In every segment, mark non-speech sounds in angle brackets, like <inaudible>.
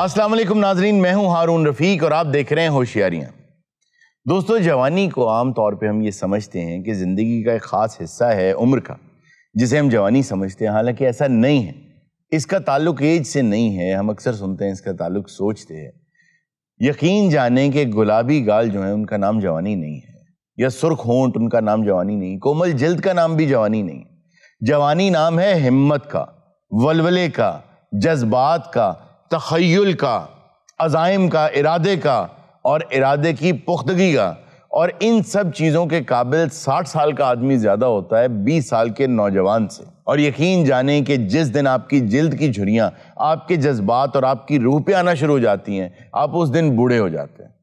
अस्सलाम वालेकुम नाजरीन, मैं हूँ हारून रफ़ीक और आप देख रहे हैं होशियारियाँ। दोस्तों, जवानी को आम तौर पे हम ये समझते हैं कि ज़िंदगी का एक ख़ास हिस्सा है उम्र का, जिसे हम जवानी समझते हैं, हालाँकि ऐसा नहीं है। इसका ताल्लुक एज से नहीं है, हम अक्सर सुनते हैं, इसका ताल्लुक सोचते हैं। यकीन जाने के गुलाबी गाल जो है, उनका नाम जवानी नहीं है। या सुर्ख होंठ, उनका नाम जवानी नहीं। कोमल जल्द का नाम भी जवानी नहीं। जवानी नाम है हिम्मत का। वलवले का, जज्बात का तखयल का, अजाइम का, इरादे का और इरादे की पुख्तगी का। और इन सब चीज़ों के काबिल साठ साल का आदमी ज़्यादा होता है बीस साल के नौजवान से। और यकीन जाने कि जिस दिन आपकी जिल्द की झुरियाँ, आपके जज्बात और आपकी रूह पे आना शुरू हो जाती हैं, आप उस दिन बूढ़े हो जाते हैं।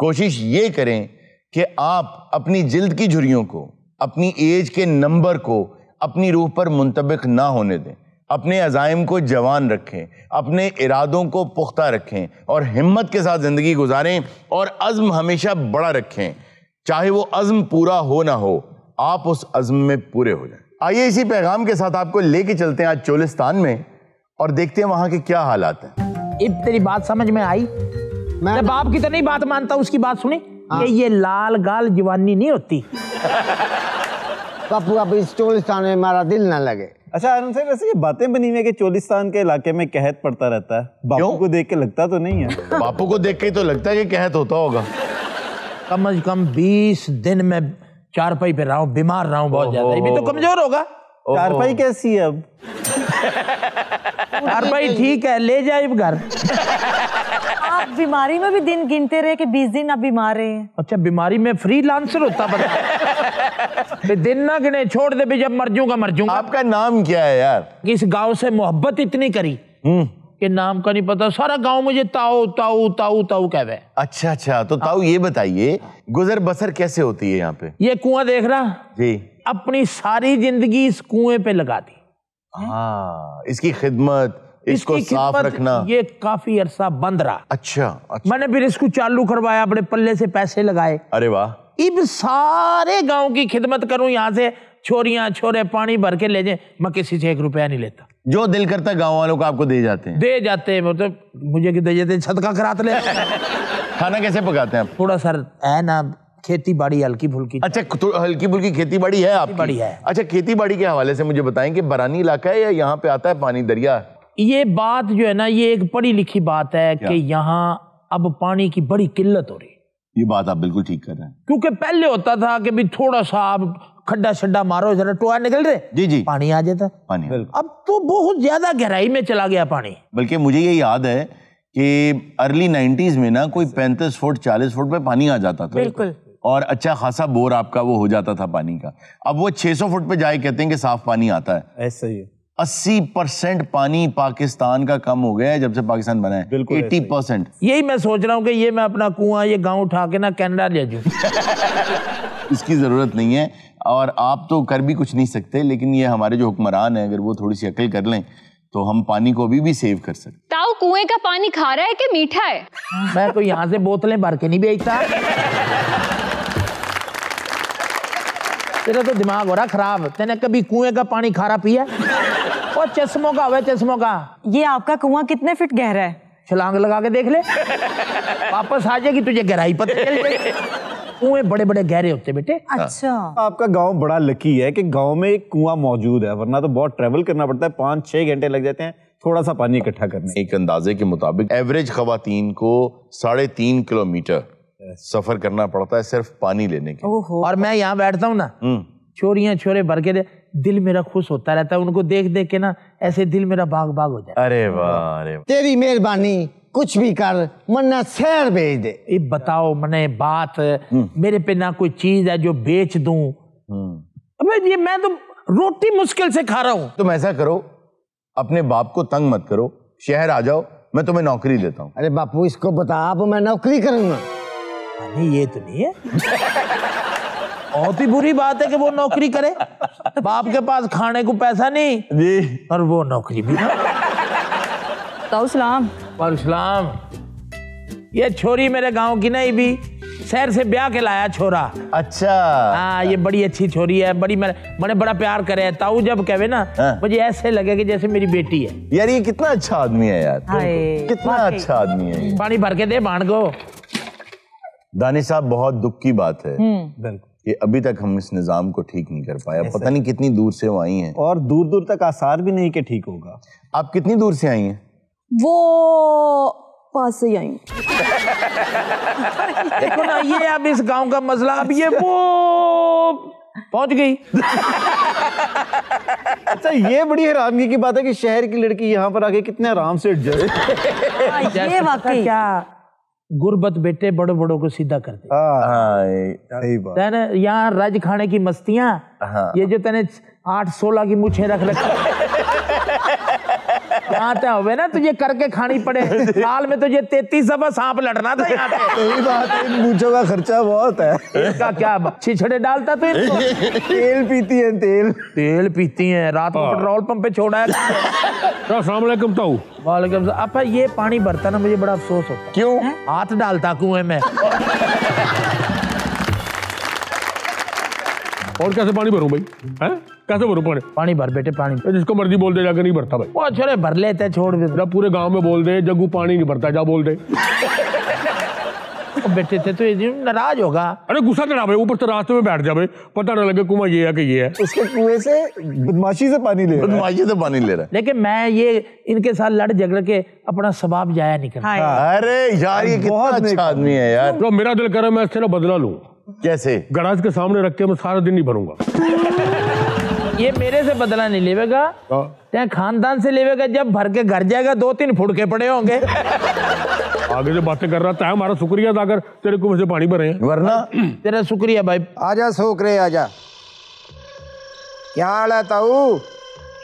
कोशिश ये करें कि आप अपनी जिल्द की झुरियों को, अपनी एज के नंबर को, अपनी रूह पर मुंतबिक ना होने दें। अपने अजाइम को जवान रखें अपने इरादों को पुख्ता रखें और हिम्मत के साथ ज़िंदगी गुजारें और अज़म हमेशा बड़ा रखें। चाहे वो अज़्म पूरा हो ना हो आप उस अज़म में पूरे हो जाएँ। आइए इसी पैगाम के साथ आपको लेके चलते हैं आज चोलिस्तान में और देखते हैं वहाँ के क्या हालात हैं। इब तेरी बात समझ में आई? मैं बाप की तो नहीं बात मानता उसकी बात सुनी। हाँ। ये लाल गाल जवानी नहीं होती। बापू अब इस चोलिस्तान में हमारा दिल ना लगे। अच्छा आनंद सर वैसे ये बातें बनी हुई है कि चोलिस्तान के इलाके में कहत पड़ता रहता है। बापू को देख के लगता तो नहीं है। बापू को देख के तो लगता है कि कहत होता होगा। कम अज कम बीस दिन में चारपाई पे रहा हूँ बीमार रहा हूँ बहुत ज़्यादा। ये भी तो कमज़ोर होगा। चारपाई कैसी है अब? चारपाई ठीक है ले जाए घर। आप बीमारी में भी दिन गिनते रहे कि बीस दिन आप बीमार रहे हैं? अच्छा बीमारी में फ्री लांसर होता पता बे दिन ना गिने छोड़ दे भी जब मर जाऊँगा मर जाऊँगा। आपका नाम क्या है यार? इस गाँव से मोहब्बत इतनी करी के नाम का नहीं पता सारा गाँव मुझे ताऊ ताऊ ताऊ ताऊ कहवे अच्छा अच्छा तो ताऊ ये बताइए गुजर बसर कैसे होती है यहाँ पे? ये कुआँ देख रहा? जी। अपनी सारी ज़िंदगी इस कुएँ पे लगा दी। हाँ? इसकी खिदमत इसको साफ़ रखना। ये काफ़ी अरसा बंद रहा। अच्छा अच्छा। मैंने फिर इसको चालू करवाया अपने पल्ले से पैसे लगाए। अरे वाह। इब सारे गाँव की खिदमत करूँ यहाँ से छोरियाँ छोरे पानी भर के ले जाए। मैं किसी से एक रुपया नहीं लेता। जो दिल करता गाँव वालों को आपको दे जाते हैं। दे जाते हैं मतलब मुझे दे जाते हैं, सदका करात ले। <laughs> खाना कैसे पकाते हैं आप? थोड़ा सर है ना खेती बाड़ी हल्की फुल्की अच्छा तो हल्की फुल्की खेती बाड़ी है आपकी? बाड़ी है। अच्छा खेती बाड़ी के हवाले से मुझे बताएँ कि बरानी इलाका है या यहाँ पे आता है पानी दरिया? ये बात जो है ना ये एक पढ़ी लिखी बात है कि यहाँ अब पानी की बड़ी किल्लत हो रही है। ये बात आप बिल्कुल ठीक कर रहे हैं। क्योंकि पहले होता था कि भी थोड़ा सा आप खड्डा शड्डा मारो जरा टोआ निकल रहे। जी जी। पानी आ जाता। पानी अब तो बहुत ज़्यादा गहराई में चला गया पानी। बल्कि मुझे ये याद है कि अर्ली 90s में ना कोई 35 फुट 40 फुट पे पानी आ जाता था। बिल्कुल। और अच्छा खासा बोर आपका वो हो जाता था पानी का। अब वो 600 फुट पे जाए कहते हैं कि साफ़ पानी आता है। ऐसा ही है। 80 परसेंट पानी पाकिस्तान का कम हो गया है जब से पाकिस्तान बना है। बिल्कुल 80 परसेंट। यही मैं सोच रहा हूँ कि ये मैं अपना कुआँ ये गाँव उठा के ना कनाडा ले जाऊँ। <laughs> इसकी ज़रूरत नहीं है। और आप तो कर भी कुछ नहीं सकते लेकिन ये हमारे जो हुक्मरान है अगर वो थोड़ी सी अकल कर लें तो हम पानी को अभी भी सेव कर सकते ताऊ कुएँ का पानी खा रहा है कि मीठा है? मैं तो यहाँ से बोतलें भर के नहीं बेचता। <laughs> तेरा तो दिमाग हो रहा खराब। तेने कभी कुएँ का पानी खारा पिया? और चश्मों का हुआ चश्मों का। ये आपका कुआँ कितने फिट गहरा है? छलांग लगा के देख ले। वापस आ जाएगी तुझे गहराई पता चल जाएगी। कुएँ बड़े बड़े गहरे होते बेटे। अच्छा। आपका गाँव बड़ा लकी है कि गाँव में एक कुआँ मौजूद है वरना तो बहुत ट्रेवल करना पड़ता है। पाँच छह घंटे लग जाते हैं थोड़ा सा पानी इकट्ठा करने। एक अंदाजे के मुताबिक एवरेज खवातीन को साढ़े तीन किलोमीटर सफ़र करना पड़ता है सिर्फ़ पानी लेने के और मैं यहाँ बैठता हूँ ना हम्म। छोरियाँ छोरे भर के दिल मेरा खुश होता रहता है उनको देख देख के ना ऐसे दिल मेरा बाग बाग हो जाए अरे वाह अरे। तेरी मेहरबानी कुछ भी कर मन्ना शहर भेज दे। ये बताओ मने बात मेरे पे ना कोई चीज़ है जो बेच दू? अबे ये मैं तो रोटी मुश्किल से खा रहा हूँ। तुम ऐसा करो अपने बाप को तंग मत करो शहर आ जाओ मैं तुम्हें नौकरी देता हूँ। अरे बापू इसको बता आप मैं नौकरी करूँगा। नहीं ये तो नहीं है। बहुत ही बुरी बात है कि वो नौकरी करे। बाप के पास खाने को पैसा नहीं जी। और वो नौकरी भी ना। ताऊ सलाम। ये छोरी मेरे गाँव की नहीं भी शहर से ब्याह के लाया छोरा। अच्छा। हाँ ये बड़ी अच्छी छोरी है बड़ी मैंने मैंने बड़ा प्यार करे है। ताऊ जब कहे ना हाँ। मुझे ऐसे लगे कि जैसे मेरी बेटी है। यार ये कितना अच्छा आदमी है यार। कितना अच्छा आदमी है पानी भर के दे भाण को। दानिश साहब बहुत दुख की बात है। कि अभी तक हम इस निज़ाम को ठीक नहीं कर पाए। पता नहीं कितनी दूर से वो आई हैं। और दूर दूर तक आसार भी नहीं कि ठीक होगा। आप कितनी दूर से आई हैं? वो पास से आई देखो ना ये अब इस गाँव का मसला अब ये वो पहुँच गई। अच्छा ये बड़ी हैरानगी की बात है कि शहर की लड़की यहाँ पर आके कितने आराम से एडजस्ट हाँ, ये वाकई। क्या? गुर्बत बेटे बड़ो बड़ों को सीधा कर दे। हाँ तेने यहाँ राज खाने की मस्तियाँ हाँ। ये जो तेने आठ सोलह की मुछे रख रखी। यहाँ ते हुए ना तुझे करके खानी पड़े। साल में तुझे तैतीस सफ़ा सांप लड़ना था यहाँ पे। सही बात है मूछों का खर्चा बहुत है। इसका क्या छिछड़े डालता तो इनको? तेल पीती है तेल। तेल पीती हैं रात को पेट्रोल पंप पे छोड़ा है। ताऊ। वालेकुम। अपा ये पानी भरता ना मुझे बड़ा अफसोस होता क्यों? हाथ डालता कुएँ में। और कैसे पानी भरूं भाई? हैं? कैसे भरूं पानी? पानी भर बेटे पानी। जिसको मर्ज़ी बोल दे जाकर नहीं भरता भाई। वो छोरे भर लेते छोड़ दे। जब पूरे गाँव में बोल दे जग्गू पानी नहीं भरता जा बोल दे। बेटे थे तो ये नाराज़ होगा। अरे गुस्सा चढ़ा भाई ऊपर से रास्ते में बैठ जावे पता ना लगे कुआँ ये है कि ये है। उसके कुएँ से बदमाशी से पानी ले रहा है। बदमाशी से पानी ले रहा है। लेकिन मैं ये इनके साथ लड़ झगड़ के अपना स्वभाव जाया नहीं करता। अरे यार ये कितना बहुत अच्छा आदमी है यार। तो मेरा दिल करे मैं इससे ना बदला लूँ। कैसे? गराज के सामने रख के मैं सारा दिन नहीं भरूँगा। ये मेरे से बदला नहीं लेवेगा। ते खानदान से लेवेगा जब भर के घर जाएगा दो तीन फुड़के पड़े होंगे। आगे से बातें कर रहा था हमारा शुक्रिया अदा कर तेरे कुएँ से पानी भरे वरना तेरा शुक्रिया भाई। आजा सोकरे आजा। क्या हाल है ताऊ?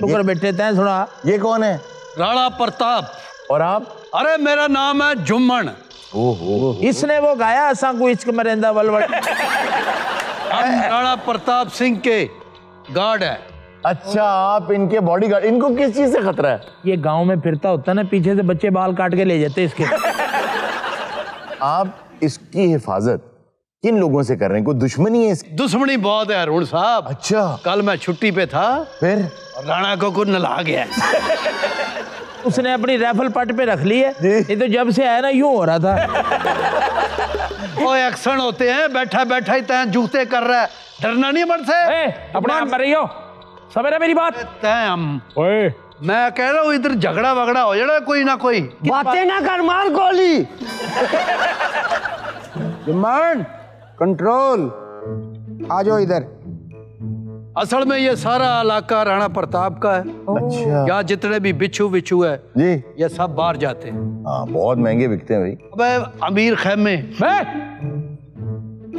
शुक्र बेटे तैं सुना। ये कौन है? राणा प्रताप। और आप? अरे मेरा नाम है जुम्मन। ओहो। इसने वो गाया असा को इश्क मरेंदा वलवल हम राणा प्रताप सिंह के गार्ड है। अच्छा आप इनके बॉडीगार्ड इनको किस चीज़ से खतरा है? ये गाँव में फिरता होता ना पीछे से बच्चे बाल काट के ले जाते इसके। <laughs> आप इसकी हिफाजत किन लोगों से कर रहे हैं? कोई दुश्मनी है इसकी? दुश्मनी बहुत है अरुण साहब। अच्छा। कल मैं छुट्टी पे था फिर? राणा को कुछ नला गया। उसने अपनी राइफल पट पे रख ली है। ये तो जब से आया ना यूँ हो रहा था। <laughs> वो एक्शन होते हैं बैठा बैठा ही तय जूते कर रहा है। डरना नहीं मर से? अपने आप में रही हो। सवेरे मेरी बात। तय हम। ओए। मैं कह रहा हूँ इधर झगड़ा वगड़ा हो जाए कोई ना कोई। बातें ना कर मार गोली। Demand control. आ जाओ इधर। असल में ये सारा इलाका राणा प्रताप का है। अच्छा। यहाँ जितने भी बिच्छू बिच्छू है जी। ये सब बाहर जाते हैं। हाँ बहुत महँगे बिकते हैं भाई। अबे अमीर खैमे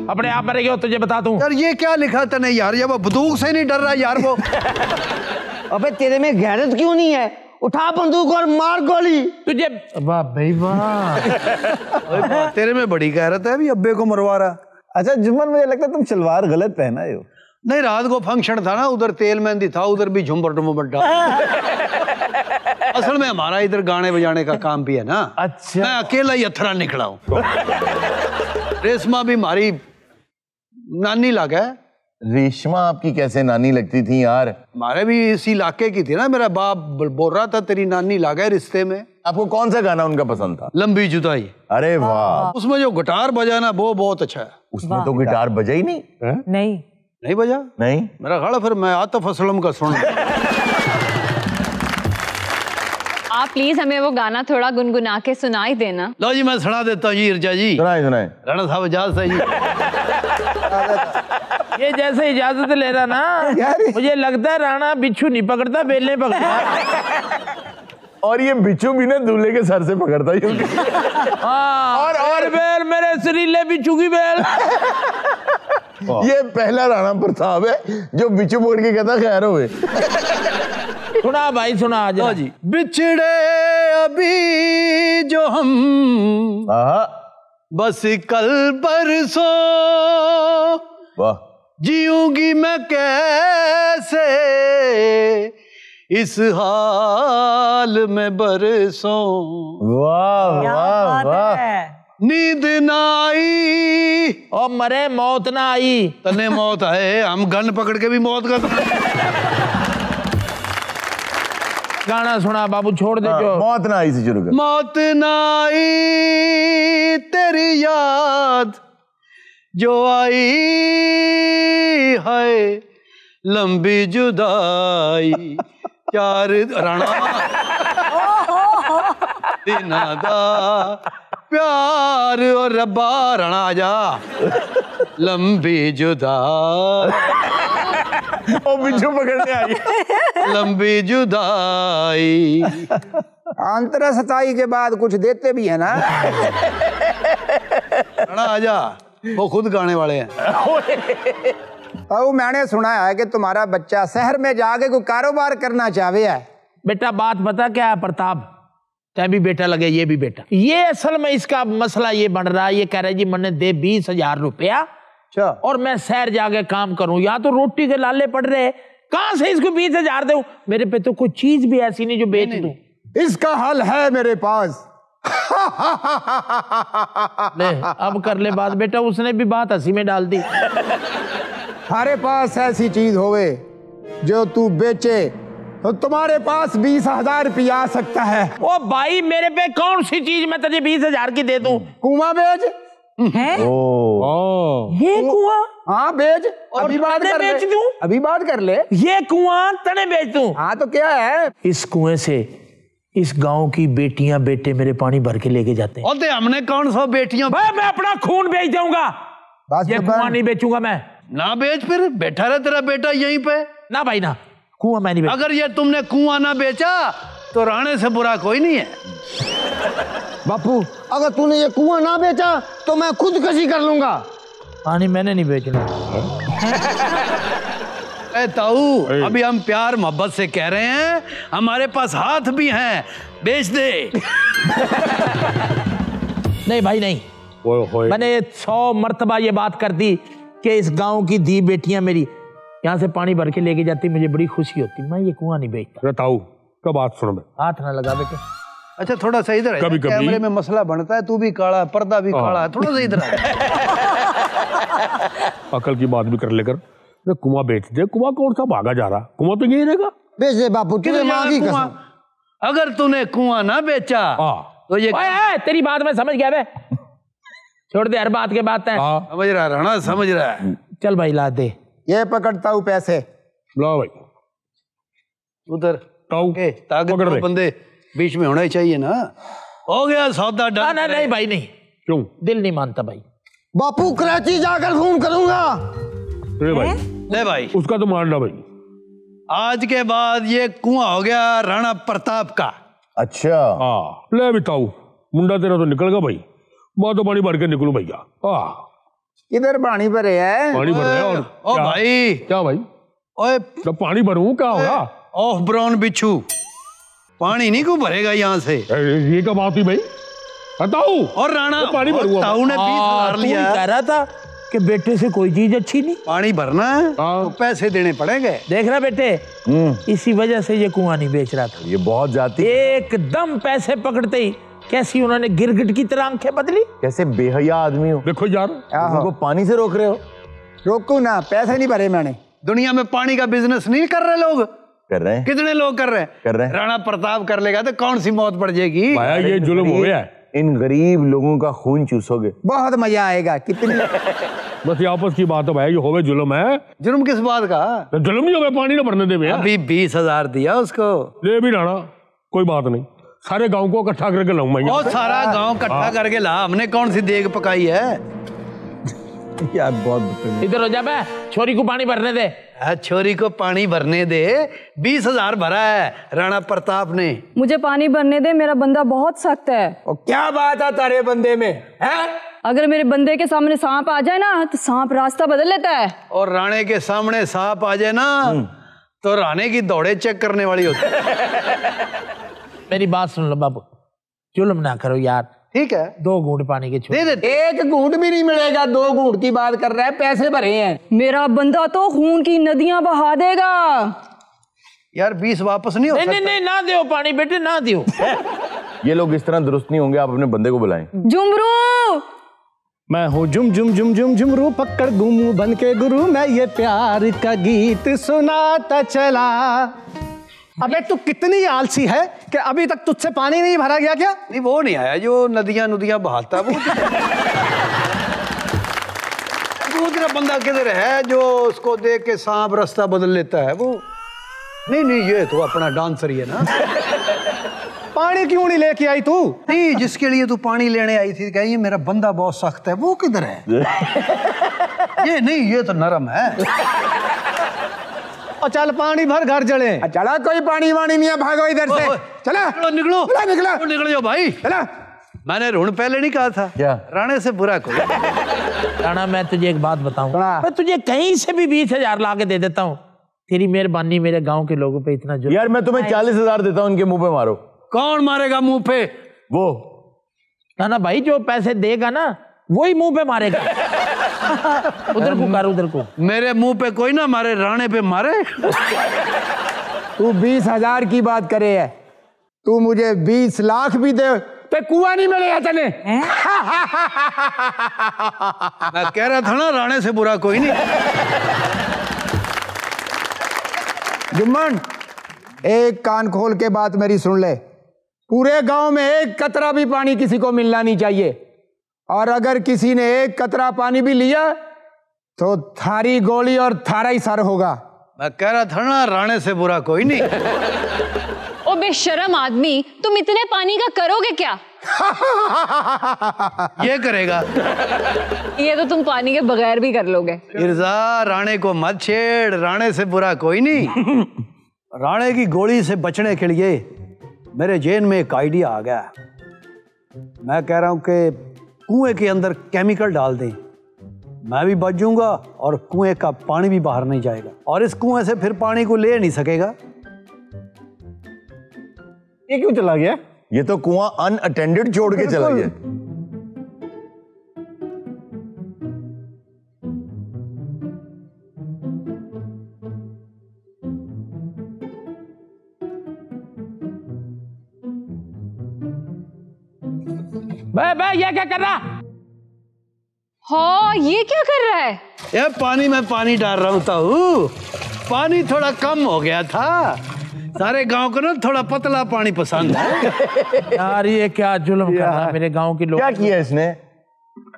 अपने आप में रही हो तुझे बता दूँ। यार ये क्या लिखा था? नहीं यार ये वो बंदूक से नहीं डर रहा यार वो। <laughs> अबे तेरे में गैरत क्यों नहीं है? उठा बंदूक और मार गोली। तुझे वाह भाई वाह। <laughs> तेरे में बड़ी गैरत है अभी अब्बे को मरवा रहा। अच्छा जुम्मन मुझे लगता है तुम सलवार गलत पहना हो। नहीं रात को फ़ंक्शन था ना उधर तेल मेहंदी था उधर भी झुम्बर डुम्बर डाल <laughs> असल में हमारा इधर गाने बजाने का काम भी है ना। अच्छा। मैं अकेला ही अथरा निकला हूँ। रेशमा भी हमारी नानी लगा है। रेशमा आपकी कैसे नानी लगती थी यार? हमारे भी इसी इलाके की थी ना मेरा बाप बोल- रहा था तेरी नानी लगा रिश्ते में। आपको कौन सा गाना उनका पसंद था? लंबी जुदाई। अरे वाह। उसमें जो गिटार बजाना वो बहुत अच्छा है। उसमें तो गिटार बजा ही नहीं। नहीं। नहीं बजा? नहीं। मेरा ख्याल फिर मैं आतफ असलम का सुन आप प्लीज़ हमें वो गाना थोड़ा गुनगुना के सुना ही देना। लो जी मैं सुना देता हूँ जी इर्जा जी। सुनाए सुनाए राणा साहब इजाज़त है जी। ये जैसे इजाज़त ले रहा ना मुझे लगता है राणा बिच्छू नहीं पकड़ता बेलने पकड़ता। और ये बिच्छू भी ना दूल्हे के सर से पकड़ता ही। हाँ और और बेल मेरे सरीले बिच्छू की बेल। ये पहला राणा प्रताप है जो बिच्छू बोल के कहता खैर हुए सुना भाई सुना आज जी। बिछड़े अभी जो हम आहा, बस कल परसों वाह। जीऊँगी मैं कैसे? इस हाल में बरसों। वाह वाह वाह। है। नींद ना आई। और मरे मौत ना आई। तने मौत है हम गन पकड़ के भी मौत का गाना सुना बाबू छोड़ दे हाँ, जो। मौत ना आई से शुरू कर। मौत ना आई तेरी याद जो आई है लंबी जुदाई चार राणा। <laughs> दिना दा प्यार और रब्बा राणा जा। लंबी जुदाई ओ बिच्छू पकड़ने आ गया लंबी जुदाई। अंतरा सताई के बाद कुछ देते भी है ना? राणा आजा वो खुद गाने वाले हैं। और मैंने सुना है कि तुम्हारा बच्चा शहर में जाके कोई कारोबार करना चाहे है। बेटा बात पता क्या है प्रताप? चाहे भी बेटा लगे ये भी बेटा। ये असल में इसका मसला ये बन रहा है ये कह रहे जी मैंने दे बीस हज़ार रुपया अच्छा। और मैं शहर जाके काम करूँ। या तो रोटी के लाले पड़ रहे हैं कहाँ से इसको बीस हज़ार दू? मेरे पे तो कोई चीज़ भी ऐसी नहीं जो बेच दू। इसका हल है मेरे पास। ले अब कर ले बात बेटा उसने भी बात हँसी में डाल दी। हमारे पास ऐसी चीज़ होवे जो तू बेचे तो तुम्हारे पास बीस हज़ार रुपया आ सकता है। ओ भाई मेरे पे कौन सी चीज़ मैं तुझे बीस हज़ार की दे दू? कुआँ बेच। ओ। ये कुआँ? हाँ बेच। अभी बात कर बेच दूँ? अभी बात कर ले। ये कुआँ तने बेच दूँ? हाँ तो क्या है? इस कुएँ से इस गाँव की बेटियाँ बेटे मेरे पानी भर के लेके जाते हैं। और हमने कौन सा बेटियाँ भाई मैं अपना खून बेच दूँगा। ये कुआँ। नहीं बेचूँगा मैं। ना बेच फिर बैठा रहे तेरा बेटा यहीं पे। ना भाई ना। कुआँ मैं नहीं बेच अगर ये तुमने कुआँ ना बेचा तो राणे से बुरा कोई नहीं है। बापू अगर तूने ये कुआँ ना बेचा तो मैं खुदकशी कर लूँगा। पानी मैंने नहीं बेचना। <laughs> ए ताऊ अभी हम प्यार मोहब्बत से कह रहे हैं हमारे पास हाथ भी हैं बेच दे। <laughs> नहीं भाई नहीं। मैंने सौ मरतबा ये बात कर दी कि इस गाँव की दी बेटियाँ मेरी यहाँ से पानी भर के लेके जाती मुझे बड़ी खुशी होती। मैं ये कुआँ नहीं बेचता। अरे ताऊ का बात सुनो मैं? हाथ ना लगा बेटे। अच्छा थोड़ा सा इधर है। कभी- कभी- कैमरे में मसला बनता है तू भी काला पर्दा भी काला है थोड़ा सा इधर आ। <laughs> अकल की बात भी कर लेकर। कुआँ बेच दे। कुआँ कौन सा भागा जा रहा? कुआँ तो यही रहेगा। बेच दे बापू तुझे मांगी कसम। अगर तूने कुआँ ना बेचा हाँ। तो ये तेरी बात मैं समझ गया बे। छोड़ दे हर बात के बात है हाँ। समझ रहा है राणा समझ रहा है। चल भाई ला दे। ये पकड़ता हूँ पैसे। ला भाई। उधर। ताकत बंदे बीच में होना ही चाहिए ना। हो गया सौदा डन। ना नहीं भाई नहीं। क्यों? दिल नहीं मानता भाई। बापू कराची जाकर फ़ोन करूँगा। अरे भाई। ले भाई। उसका तो मानना भाई। आज के बाद ये कुआँ हो गया राणा प्रताप का। अच्छा। हाँ। ले भी ताऊ मुंडा तेरा तो निकल गया भाई। मैं तो पानी भर के निकलू भैया। हाँ। इधर पानी भरे है? पानी भर रहे हैं और ओ क्या- भाई। क्या भाई? ओए। जब पानी भरूं क्या होगा? ऑफ़ ब्राउन बिच्छू। पानी नहीं को भरेगा यहाँ से? ये क्या बात हुई भाई? बताओ। और राणा तो पानी भरूँगा। ताऊ ने बीस हाँ, हज़ार लिया। कह रहा था कि बेटे से कोई चीज़ अच्छी नहीं। पानी भरना है? हाँ। तो पैसे देने पड़ेंगे। देख रहा बेटे इसी वजह से ये कुआँ नहीं बेच रहा था। ये बहुत जाती एकदम पैसे पकड़ते ही कैसी उन्होंने गिरगिट की तरह आँखें बदली? कैसे बेहया आदमी हो? देखो यार उनको पानी से रोक रहे हो? रोकू ना पैसे नहीं भरे मैंने। दुनिया में पानी का बिज़नेस नहीं कर रहे लोग। कर रहे हैं। कितने लोग कर रहे हैं? कर रहे हैं। राणा प्रताप कर लेगा तो कौन सी मौत पड़ जाएगी? भाया ये जुल्म हो गया है। इन गरीब लोगों का खून चूसोगे। बहुत मज़ा आएगा कितनी <laughs> बस ये आपस की बात है भाई ये होवे जुल्म है। जुर्म किस बात का? तो जुल्म नहीं होवे पानी ना भरने दे भैया अभी बीस हज़ार दिया उसको। ले भी राणा कोई बात नहीं। सारे गाँव को इकट्ठा करके लाऊं मैं। और सारा गाँव इकट्ठा करके ला। हमने कौन सी देग पकाई है? <laughs> यार बहुत इधर हो जा बे छोरी को पानी भरने दे। छोरी को पानी भरने दे। बीस हज़ार भरा है राणा प्रताप ने। मुझे पानी भरने दे मेरा बंदा बहुत सख्त है। और क्या बात है तारे बंदे में हैं? अगर मेरे बंदे के सामने सांप आ जाए ना तो सांप रास्ता बदल लेता है। और राणे के सामने सांप आ जाए ना तो राणे की दौड़े चेक करने वाली होती। है <laughs> मेरी बात सुन लो बाबू। जुल्म ना करो यार। ठीक है। दो घूंट पानी के दे दे। एक घूंट भी नहीं मिलेगा दो घूंट की बात कर रहा है पैसे भरे हैं। मेरा बंदा तो खून की नदियाँ बहा देगा। यार बीस वापस नहीं हो नहीं सकता। नहीं नहीं ना दियो पानी बेटे ना दियो। <laughs> ये लोग इस तरह दुरुस्त नहीं होंगे आप अपने बंदे को बुलाएँ। जुमरू मैं हूँ जुम झुम झुम झुम झुमरू पकड़ गुमू बन के गुरु। मैं ये प्यार का गीत सुनाता चला। अबे तू कितनी आलसी है कि अभी तक तुझसे पानी नहीं भरा गया क्या? नहीं वो नहीं आया जो नदियाँ नदियाँ बहाता वो <laughs> दूसरा बंदा किधर है जो उसको देख के सांप रास्ता बदल लेता है वो? नहीं नहीं ये तो अपना डांसर ही है ना। <laughs> पानी क्यों नहीं लेके आई तू? नहीं जिसके लिए तू पानी लेने आई थी कही मेरा बंदा बहुत सख्त है वो किधर है? <laughs> ये नहीं ये तो नरम है। और चल पानी भर घर जड़े चला कोई पानी वानी नहीं है भागो इधर से। चला। निकलो निकलो। चला निकला। निकल जाओ भाई। चला। मैंने ऋण पहले नहीं कहा था। क्या? राणे से बुरा कोई। राणा मैं तुझे एक बात बताऊँ। मैं तुझे कहीं से भी बीस हज़ार ला के दे देता हूँ। तेरी मेहरबानी मेरे गाँव के लोगों पे इतना यार मैं तुम्हें चालीस हज़ार देता हूँ उनके मुँह पे मारो। कौन मारेगा मुँह पे? वो। ना ना भाई जो पैसे देगा ना वही मुँह पे मारेगा। उधर को कर उधर को। मेरे मुँह पे कोई ना मारे राणे पे मारे। तू बीस हज़ार की बात करे है। तू मुझे बीस लाख भी दे। पे कुआ नहीं मिलेगा तने मैं कह रहा था ना राणे से बुरा कोई नहीं। जुम्मन एक कान खोल के बात मेरी सुन ले। पूरे गाँव में एक कतरा भी पानी किसी को मिलना नहीं चाहिए। और अगर किसी ने एक कतरा पानी भी लिया तो थारी गोली और थारा ही सर होगा। मैं कह रहा था ना राणे से बुरा कोई नहीं। ओ बेशरम आदमी तुम इतने पानी का करोगे क्या? <laughs> ये करेगा। ये तो तुम पानी के बगैर भी कर लोगे। इर्जा राणे को मत छेड़ राणे से बुरा कोई नहीं। <laughs> राणे की गोली से बचने के लिए मेरे जेन में एक आइडिया आ गया। मैं कह रहा हूँ कि कुएँ के अंदर केमिकल डाल दें। मैं भी बच जाऊँगा और कुएँ का पानी भी बाहर नहीं जाएगा। और इस कुएँ से फिर पानी को ले नहीं सकेगा। ये क्यों चला गया? ये तो कुआँ अनअटेंडेड छोड़ के चला गया। भाई ये क्या कर रहा? हाँ ये क्या कर रहा है? ये पानी में पानी डाल रहा हूँ ताऊ। पानी थोड़ा कम हो गया था। सारे गाँव को ना थोड़ा पतला पानी पसंद है। यार ये क्या जुल्म कर रहा है मेरे गाँव के लोग? क्या किया इसने?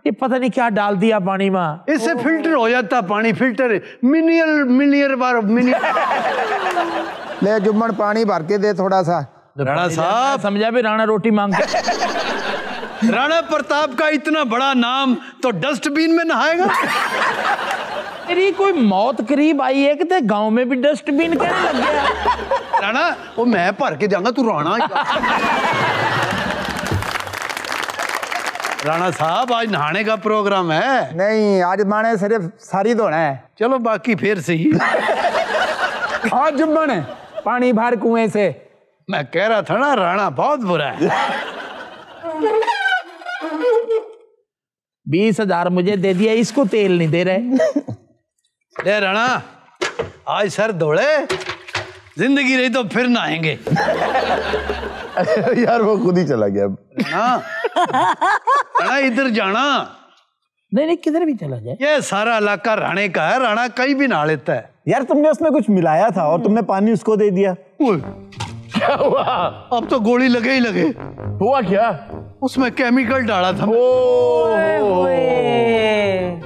ये पता नहीं क्या डाल दिया पानी में। इससे फ़िल्टर हो जाता पानी फ़िल्टर। मिनियल मिलियर बार मिनियर ले जुम्मन पानी भर के दे थोड़ा सा। राणा साहब। समझा भी राणा रोटी मांग के राणा प्रताप का इतना बड़ा नाम तो डस्टबिन में नहाएगा। तेरी कोई मौत करीब आई है कि ते गाँव में भी डस्टबिन कहने लग गया? राणा वो मैं भर के जाऊँगा तू राणा राणा साहब आज नहाने का प्रोग्राम है। नहीं आज माने सिर्फ़ सारी धोना है। चलो बाकी फिर सही। आज जुम्मन पानी भर कुएँ से। मैं कह रहा था ना राणा बहुत बुरा है। बीस हज़ार मुझे दे दिया इसको तेल नहीं दे रहे। <laughs> ले राणा आज सर दौड़े ज़िंदगी रही तो फिर नहाएँगे। <laughs> यार वो खुद ही चला गया। राणा इधर जाना। नहीं नहीं किधर भी चला जाए। ये सारा इलाका राणे का है राणा कहीं भी नहा लेता है। यार तुमने उसमें कुछ मिलाया था और तुमने पानी उसको दे दिया। क्या हुआ? अब तो गोली लगे ही लगे। हुआ क्या? उसमें केमिकल डाला था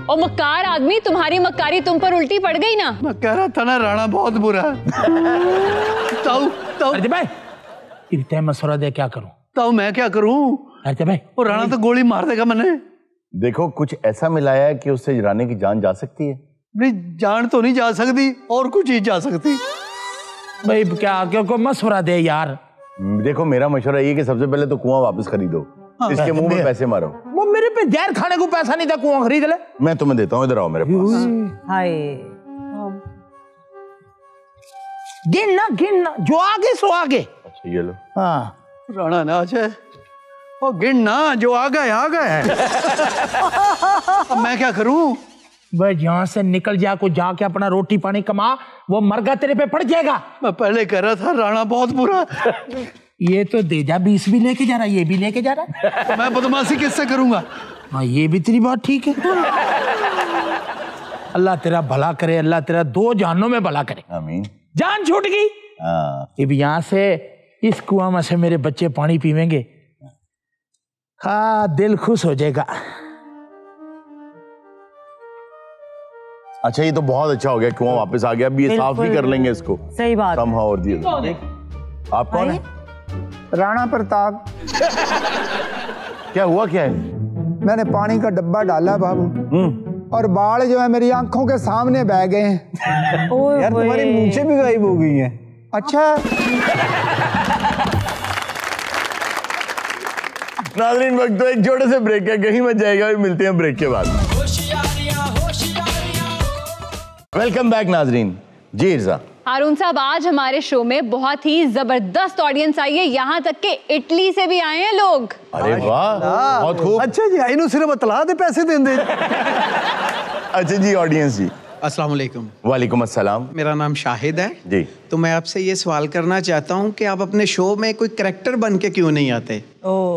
ओ मक्कार आदमी तुम्हारी मक्कारी तुम पर उल्टी पड़ गई ना? मैं कह रहा था ना राणा बहुत बुरा है। ताऊ ताऊ। अरे भाई तेरी मशवरा दे क्या करूँ? ताऊ मैं क्या करूँ? अरे भाई। वो राणा तो गोली मार देगा मैंने। देखो कुछ ऐसा मिलाया है कि उससे रानी की जान जा सकती है। नहीं जान तो नहीं जा सकती और कुछ ही जा सकती। भाई क्या क्यों को मशवरा दे यार। देखो मेरा मशवरा ये है कि सबसे पहले तो कुआँ वापस खरीदो। इसके मुँह में पैसे मारो। वो मेरे पे जहर खाने को पैसा नहीं था कुआँ खरीद ले। मैं तुम्हें देता हूँ इधर आओ मेरे पास। हाय। गिन ना गिन ना जो आगे सो आगे। अच्छा ये लो। हाँ। राणा नाच है। ओ गिन ना जो आ गए आ गए <laughs> अब मैं क्या करूँ? भाई यहाँ से निकल जा को जाके अपना रोटी पानी कमा वो मरगा तेरे पे पड़ जाएगा। मैं पहले कह रहा था राणा बहुत बुरा है। ये तो देजा बीस भी लेके जा रहा ये भी लेके जा रहा। तो <laughs> मैं बदमाशी किससे करूँगा? हाँ ये भी तेरी बात ठीक है। <laughs> अल्लाह तेरा भला करे अल्लाह तेरा दो जानों में भला करे। आमीन। जान छूट गई। हाँ। अब यहाँ से इस कुआँ में से मेरे बच्चे पानी पीवेंगे। हाँ दिल खुश हो जाएगा। अच्छा ये तो बहुत अच्छा हो गया कुआँ वापस आ गया। अब ये साफ़ भी कर लेंगे इसको। सही बात कम और दिए। आप कौन है? राणा प्रताप। क्या हुआ क्या है? मैंने पानी का डब्बा डाला बाबू। और बाल जो है मेरी आँखों के सामने बह गए हैं। यार तुम्हारी। मूछें भी गायब हो गई हैं। अच्छा। नाजरीन वक्त तो एक छोटे से ब्रेक है। कहीं मत जाएगा भी मिलते हैं ब्रेक के बाद। वेलकम बैक नाजरीन। जी इर्जा। हारून साहब आज हमारे शो में बहुत ही ज़बरदस्त ऑडियंस आई है। यहाँ तक के इटली से भी आए हैं लोग। अरे वाह बहुत खूब। अच्छा जी इन्हों सिर्फ़ बतला दे पैसे देंदे। अच्छा जी ऑडियंस जी। अस्सलाम वालेकुम वालेकुम अस्सलाम। मेरा नाम शाहिद है। जी। तो मैं आपसे ये सवाल करना चाहता हूँ कि आप अपने शो में कोई करेक्टर बन के क्यों नहीं आते?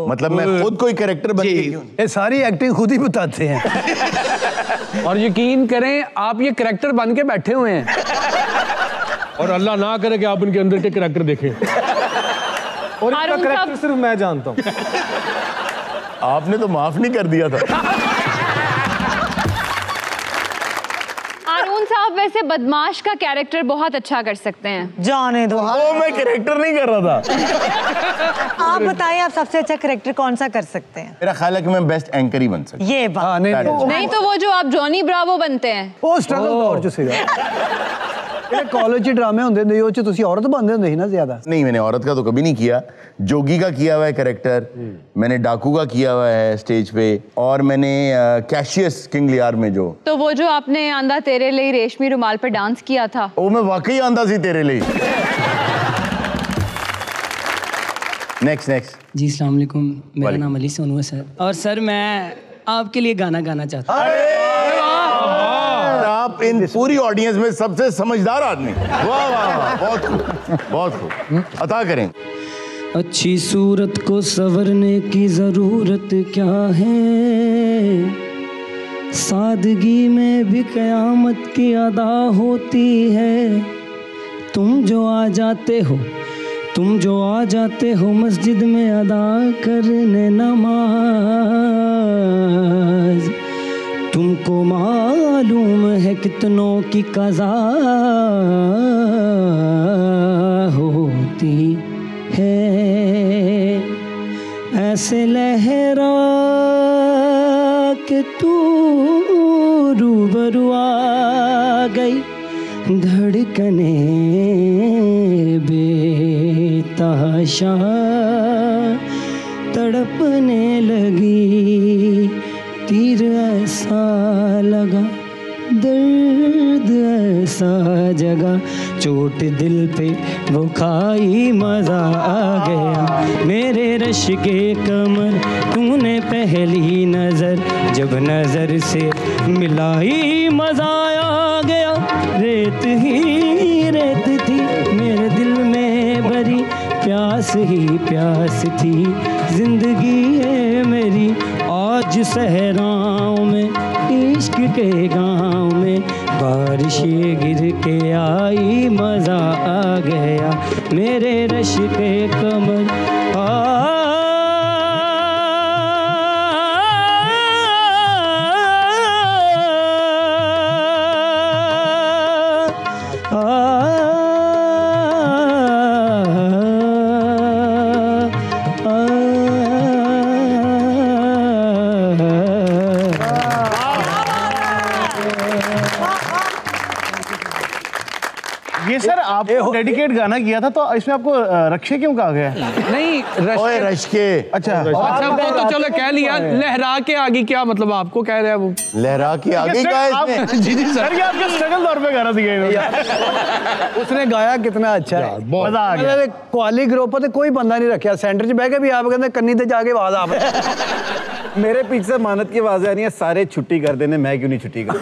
मतलब मैं खुद कोई कैरेक्टर बन के क्यों ये सारी एक्टिंग खुद ही बताते हैं। <laughs> और यकीन करें आप ये करेक्टर बन के बैठे हुए हैं। <laughs> और अल्लाह ना करे कि आप उनके अंदर के करैक्टर देखें। और इनका करेक्टर सिर्फ़ मैं जानता हूँ। आपने तो माफ़ नहीं कर दिया था। साहब वैसे बदमाश का कैरेक्टर बहुत अच्छा कर सकते हैं। जाने दो वो मैं कैरेक्टर नहीं कर रहा था। आप बताइए आप सबसे अच्छा कैरेक्टर कौन सा कर सकते हैं? मेरा ख्याल है कि मैं बेस्ट एंकर ही बन सकता ये बात। नहीं, नहीं, नहीं, नहीं तो वो जो आप जॉनी ब्रावो बनते हैं। वो स्ट्रगल oh. तो और जो सीधा ਜਿਹੜੇ ਕਾਲਜ ਚ ਡਰਾਮੇ ਹੁੰਦੇ ਨੇ ਉਹ ਚ ਤੁਸੀਂ ਔਰਤ ਬਣਦੇ ਹੁੰਦੇ ਸੀ ਨਾ ਜ਼ਿਆਦਾ नहीं मैंने औरत का तो कभी नहीं किया जोगी का किया हुआ है कैरेक्टर मैंने डाकू का किया हुआ है स्टेज पे और मैंने कैशियस किंग लियार में जो तो वो जो आपने आंदा तेरे लिए रेशमी रुमाल पर डांस किया था वो मैं वाकई आंदा सी तेरे लिए नेक्स्ट नेक्स्ट जी अस्सलाम वालेकुम मेरा वालेकुम। नाम अली सोनू है सर और सर मैं आपके लिए गाना गाना चाहता हूँ आप इन पूरी ऑडियंस में सबसे समझदार आदमी। वाह वाह वाह। बहुत खूब बहुत खूब। अता करें। अच्छी सूरत को संवरने की ज़रूरत क्या है? सादगी में भी कयामत की अदा होती है। तुम जो आ जाते हो तुम जो आ जाते हो मस्जिद में अदा करने नमाज़। तुमको मालूम है कितनों की कज़ा होती है। ऐसे लहरा के तू रूबरू आ गई धड़कने बेताशा तड़पने लगी तीर ऐसा लगा, दर्द ऐसा जगा। चोट दिल पे वो खाई मज़ा आ गया। मेरे रश के कमर, तूने पहली नज़र, जब नज़र से मिलाई मज़ा आ गया। रेत ही रेत थी, मेरे दिल में भरी प्यास ही प्यास थी। ज़िंदगी है मेरी आज सहराओं में, इश्क के गाँव में, बारिश गिर के आई, मज़ा आ गया। मेरे रश के कमर डेडिकेट गाना किया था तो इसमें आपको रक्षे क्यों कहा गया? नहीं रक्षे रक्षे अच्छा। अच्छा वो तो चलो कह लिया। लहरा के आगे क्या मतलब आपको कह रहे हैं वो? लहरा के आगे क्या है <laughs> जी जी सर। ये आपके स्ट्रगल दौर पे गाना दिया <laughs> उसने गाया कितना अच्छा है। मज़ा आ गया। मतलब क्वाली ग्रुप पे तो कोई बंदा नहीं रखा। सेंटर च बह के भी आप कहते कन्नी ते जाके आवाज़ आप। <laughs> मेरे पीछे मानत की आवाज़ आ रही है सारे छुट्टी कर देने मैं क्यों नहीं छुट्टी कर?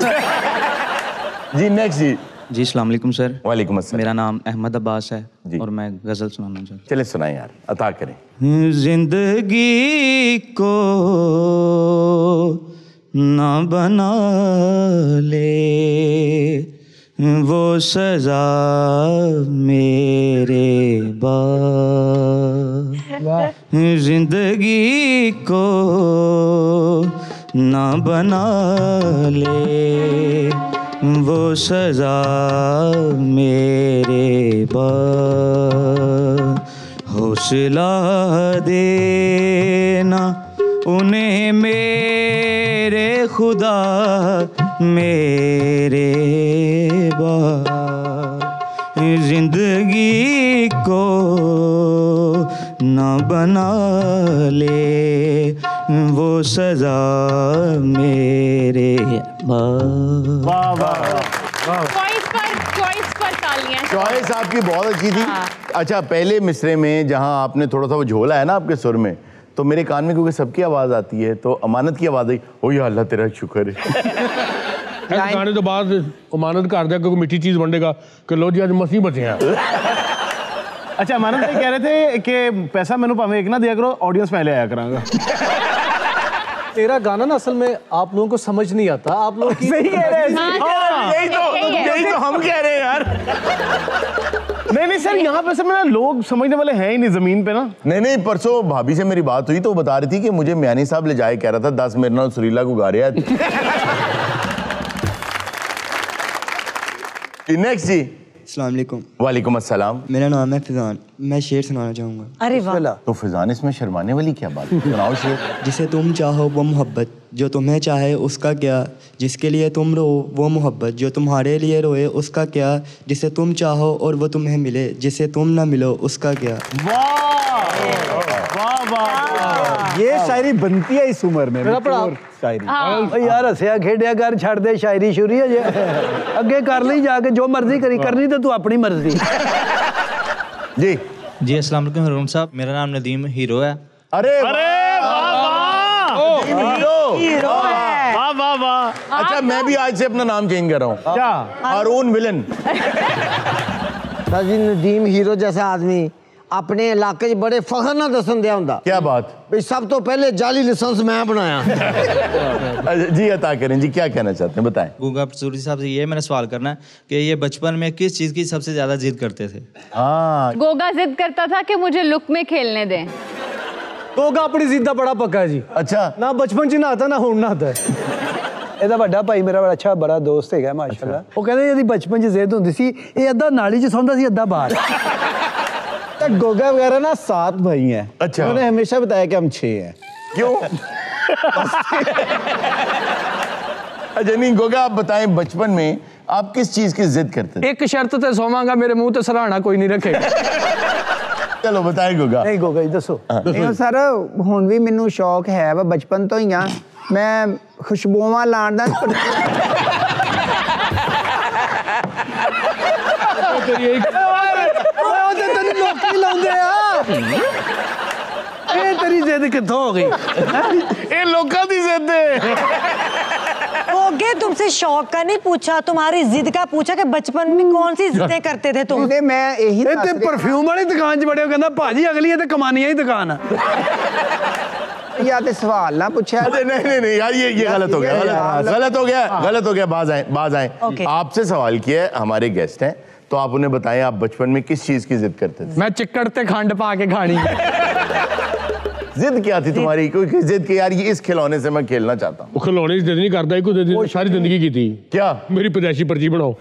जी नेक्स्ट जी। जी अस्सलाम वालेकुम सर। वालेकुम अस्सलाम। मेरा नाम अहमद अब्बास है और मैं गज़ल सुनाना चाहता चले सुनाए यार अता करें। ज़िंदगी को ना बना ले वो सजा मेरे बाद। ज़िंदगी को ना बना ले वो सजा मेरे हौसला देना उन्हें मेरे खुदा मेरे ज़िंदगी को न बना ले, वो सजा मेरे चॉइस आपकी बहुत अच्छी थी। अच्छा पहले मिसरे में जहाँ आपने थोड़ा सा वो झोला है ना आपके सुर में तो मेरे कान में क्योंकि सबकी आवाज़ आती है तो अमानत की आवाज़ आई ओ या अल्लाह तेरा शुक्र है। <laughs> गाने तो बाद अमानत कर दिया क्योंकि मिठी चीज़ बनेगा कि लो जी आज मसी बचे हैं। <laughs> अच्छा अमानत कह रहे थे कि पैसा मैंने भावे एक ना दिया करो ऑडियंस पहले आया करांगा <laughs> तेरा गाना ना असल में आप लोगों को समझ नहीं आता। आप लोग सही कह रहे हैं। हाँ, यही तो यही तो हम कह रहे हैं यार। नहीं नहीं सर यहाँ पे सर मेरा लोग समझने वाले हैं ही नहीं ज़मीन पे ना। नहीं नहीं परसों भाभी से मेरी बात हुई तो बता रही थी कि मुझे म्यानी साहब ले जाए कह रहा था दस मेरे नाल सुरीला को गा रहा नेक्स्ट जी? वालेकुम वालेकुम अस्सलाम। मेरा नाम है फिजान। मैं शेर सुनाना चाहूँगा। अरे वाह। तो फिजान इसमें शर्माने वाली क्या बात है? सुनाओ शेर। जिसे तुम चाहो वो मोहब्बत जो तुम्हें चाहे उसका क्या। जिसके लिए तुम रो वो मोहब्बत जो तुम्हारे लिए रोए उसका क्या। जिसे तुम चाहो और वो तुम्हें मिले जिसे तुम ना मिलो उसका क्या। वाह। ये शायरी बनती है इस उम्र में शायरी। यार खेडिया कर छड़ दे शायरी अगे कर ली जाके जो मर्ज़ी करी करनी तो तू अपनी मर्ज़ी। जी। जी अस्सलाम वालेकुम हरून साहब। मेरा नाम नदीम हीरो है। अरे अरे हीरो। वाह वाह वाह अच्छा मैं भी आज से अपना नाम चेंज कर रहा हूँ। क्या? विलन। <laughs> नदीम हीरो जैसा आदमी। अपने इलाके बड़े फखर ना ਨਾਲ दिया ਦਿਆ क्या बात? सब तो पहले जाली लाइसेंस मैं बनाया। <laughs> अच्छा, जी अता करें। जी क्या कहना चाहते हैं? बताएँ। गुंगा पसूरी साहब से ये मैंने सवाल करना है कि ये बचपन में किस चीज़ की सबसे ज़्यादा जिद करते थे? हाँ। गोगा जिद करता था कि मुझे लुक में खेलने दें। गोगा अपनी जिद का बड़ा पक्का है जी। अच्छा। ना बचपन च नहाता ना हुण नहाता आता ਇਹਦਾ ਵੱਡਾ ਭਾਈ ਮੇਰਾ ਬੜਾ ਅੱਛਾ ਬੜਾ ਦੋਸਤ ਹੈਗਾ ਮਾਸ਼ਾਅੱਲਾ ਉਹ ਕਹਿੰਦੇ ਇਹਦੀ बचपन 'ਚ जिद ਹੁੰਦੀ सी ਇਹ ਅੱਧਾ ਨਾਲੀ 'ਚ ਸੌਂਦਾ ਸੀ ਅੱਧਾ ਬਾਹਰ तो गोगा वगैरह ना सात भाई हैं अच्छा। उन्होंने हमेशा बताया कि हम छह हैं क्यों अच्छा नहीं गोगा आप बताएं बचपन में आप किस चीज की जिद करते थे एक शर्त ते सोवांगा मेरे मुंह ते सराहना कोई नहीं रखेगा चलो बताएं गोगा ਨਹੀਂ ਗੋਗਾ ਜੀ ਦੱਸੋ ਨਹੀਂ ਸਰ ਹੁਣ ਵੀ ਮੈਨੂੰ ਸ਼ੌਕ ਹੈ ਵਾ ਬਚਪਨ ਤੋਂ ਹੀ ਆ ਮੈਂ ਖੁਸ਼ਬੂਆਂ ਲਾਣ ਦਾ ਉਹ ਤੇ ਤੈਨੂੰ ਲੋਕੀ ਲਾਉਂਦੇ ਆ ਇਹ ਤੇਰੀ ਜ਼ਿੱਦ ਕਿੱਥੋਂ ਹੋ ਗਈ ये लोगों की जिद है ओगे तुमसे शौक का नहीं पूछा तुम्हारी जिद का पूछा कि बचपन में कौन सी जिद्दें करते थे तुम ਤੇ ਮੈਂ ਇਹੀ ਇਹ ਤੇ ਪਰਫਿਊਮ ਵਾਲੀ ਦੁਕਾਨ 'ਚ ਬੜਿਓ ਕਹਿੰਦਾ ਭਾਜੀ ਅਗਲੀ ਇਹ ਤੇ ਕਮਾਨੀਆਂ ਹੀ ਦੁਕਾਨ ਆ ਜਾਂ ਤੇ ਸਵਾਲ ਨਾ ਪੁੱਛਿਆ अरे नहीं नहीं नहीं यार ये ये गलत हो गया गलत गलत हो गया गलत हो गया बाज आए बाज आए Okay. आपसे सवाल किया है हमारे गेस्ट हैं तो आप उन्हें बताएँ आप बचपन में किस चीज़ की जिद करते थे? मैं चिक्कड़ ते खंड पा के खानी। जिद क्या थी तुम्हारी? कोई जिद के? यार ये इस खिलौने से मैं खेलना चाहता हूँ। खिलौने से जिद नहीं करता एक जिद सारी ज़िंदगी की थी। क्या? मेरी पैदाइशी पर्ची बनाओ।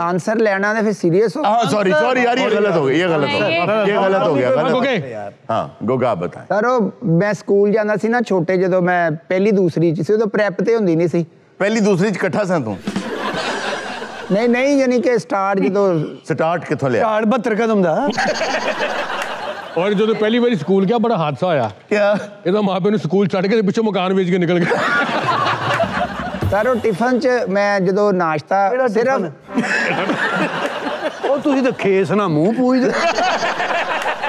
आंसर लेना ने फिर सीरियस हो। हाँ, सॉरी सॉरी यार ये गलत हो गया ये गलत हो गया ये गलत हो गया गलत हो गया। हाँ गोगा बताएँ सर मैं स्कूल जाना सी ना छोटे जो मैं पहली दूसरी सी तो प्रेप ते हुंदी नहीं सी। ਪਹਿਲੀ ਦੂਸਰੀ ਚ ਇਕੱਠਾ ਸਾਂ ਤੂੰ? ਨਹੀਂ ਨਹੀਂ ਯਾਨੀ ਕਿ ਸਟਾਰਟ ਜਦੋਂ ਸਟਾਰਟ ਕਿੱਥੋਂ ਲਿਆ? ਸਟਾਰਟ 72 ਕਦਮ ਦਾ। ਔਰ ਜਦੋਂ ਪਹਿਲੀ ਵਾਰੀ ਸਕੂਲ ਗਿਆ ਬੜਾ ਹਾਦਸਾ ਹੋਇਆ। ਕਿਆ? ਇਹਦਾ ਮਾਪੇ ਨੂੰ ਸਕੂਲ ਛੱਡ ਕੇ ਪਿੱਛੇ ਮਕਾਨ ਵੇਚ ਕੇ ਨਿਕਲ ਗਿਆ ਸਰ ਟਿਫਨ ਚ ਮੈਂ ਜਦੋਂ ਨਾਸ਼ਤਾ ਸਿਰਫ ਉਹ ਤੁਸੀਂ ਤਾਂ ਖੇਸ ਨਾ ਮੂੰਹ ਪੂਜਦੇ।